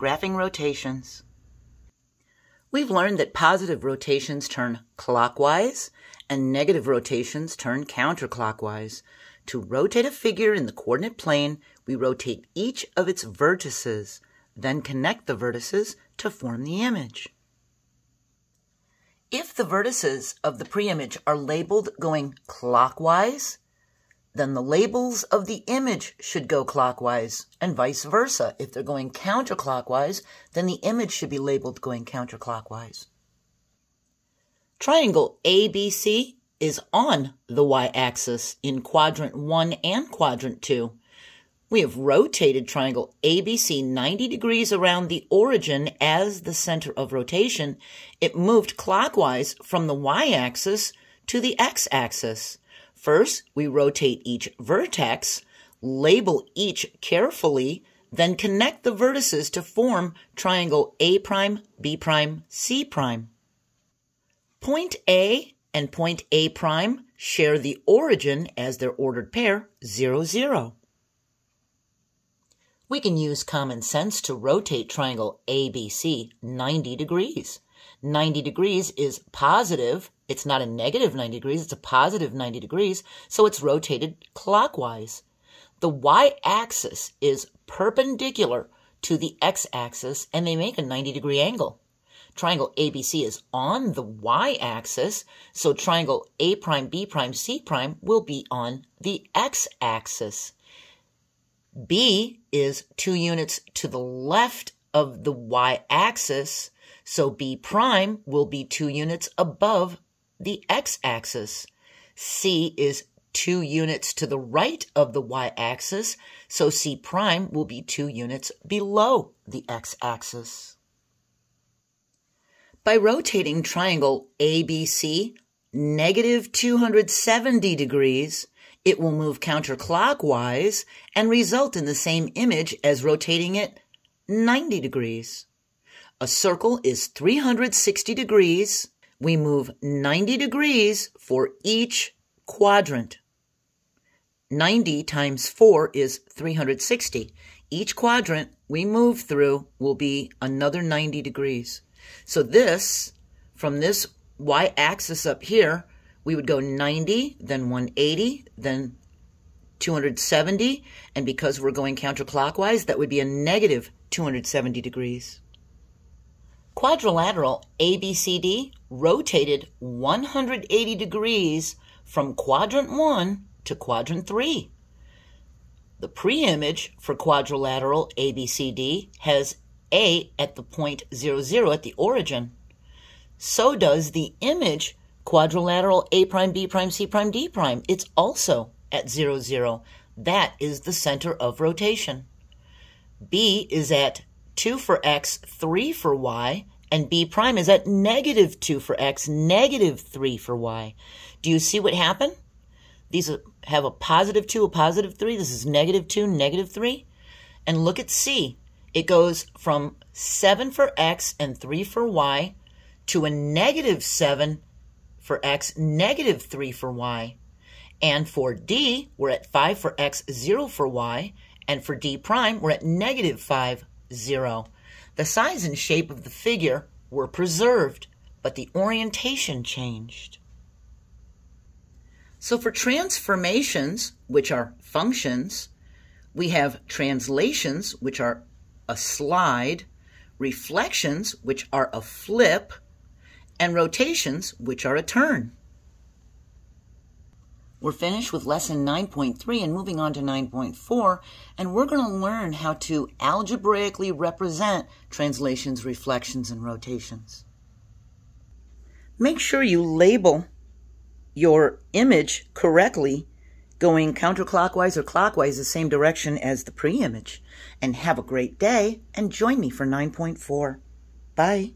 graphing rotations. We've learned that positive rotations turn clockwise and negative rotations turn counterclockwise. To rotate a figure in the coordinate plane, we rotate each of its vertices, then connect the vertices to form the image. If the vertices of the preimage are labeled going clockwise, then the labels of the image should go clockwise and vice versa. If they're going counterclockwise, then the image should be labeled going counterclockwise. Triangle ABC is on the y-axis in quadrant 1 and quadrant 2. We have rotated triangle ABC 90 degrees around the origin as the center of rotation. It moved clockwise from the y-axis to the x-axis. First, we rotate each vertex, label each carefully, then connect the vertices to form triangle A prime, B prime, C prime. Point A and point A prime share the origin as their ordered pair, 0, 0. We can use common sense to rotate triangle ABC 90 degrees. 90 degrees is positive. It's not a negative 90 degrees, it's a positive 90 degrees, so it's rotated clockwise. The y-axis is perpendicular to the x-axis and they make a 90 degree angle. Triangle ABC is on the y-axis, so triangle A prime, B prime, C prime will be on the x-axis. B is two units to the left of the y-axis, so B prime will be two units above the x-axis. C is two units to the right of the y-axis, so C prime will be two units below the x-axis. By rotating triangle ABC negative 270 degrees, it will move counterclockwise and result in the same image as rotating it 90 degrees. A circle is 360 degrees. We move 90 degrees for each quadrant. 90 times 4 is 360. Each quadrant we move through will be another 90 degrees. So this, from this y-axis up here, we would go 90, then 180, then 270, and because we're going counterclockwise, that would be a negative 270 degrees. Quadrilateral ABCD rotated 180 degrees from quadrant 1 to quadrant 3. The pre-image for quadrilateral ABCD has A at the point 0, 0 at the origin. So does the image quadrilateral A prime, B prime, C prime, D prime. It's also at 0, 0. That is the center of rotation. B is at 2 for x, 3 for y, and b prime is at negative 2 for x, negative 3 for y. Do you see what happened? These have a positive 2, a positive 3. This is negative 2, negative 3. And look at C. It goes from 7 for x and 3 for y to a negative 7 for x, negative 3 for y. And for D, we're at 5 for x, 0 for y. And for D prime, we're at negative 5, 0. The size and shape of the figure were preserved, but the orientation changed. So for transformations, which are functions, we have translations, which are a slide, reflections, which are a flip, and rotations, which are a turn. We're finished with lesson 9.3 and moving on to 9.4, and we're going to learn how to algebraically represent translations, reflections, and rotations. Make sure you label your image correctly going counterclockwise or clockwise the same direction as the pre-image. And have a great day and join me for 9.4. Bye.